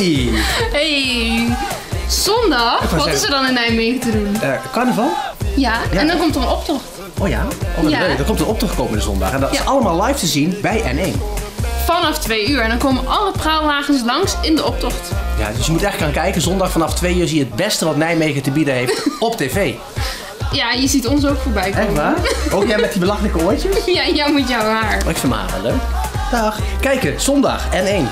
Hey. Zondag, wat is er dan in Nijmegen te doen? Uh, carnaval? Ja, en dan komt er een optocht. Oh ja? Oh, Ja. leuk. Er komt een optocht komende zondag. En dat is allemaal live te zien bij N1. Vanaf twee uur. En dan komen alle praalwagens langs in de optocht. Ja, dus je moet echt gaan kijken. Zondag vanaf 2 uur zie je het beste wat Nijmegen te bieden heeft op tv. Ja, je ziet ons ook voorbij komen. Echt waar? Ook jij met die belachelijke oortjes? Ja, jij moet jouw haar. Oh, ik vind haar leuk. Dag. Kijken, zondag N1.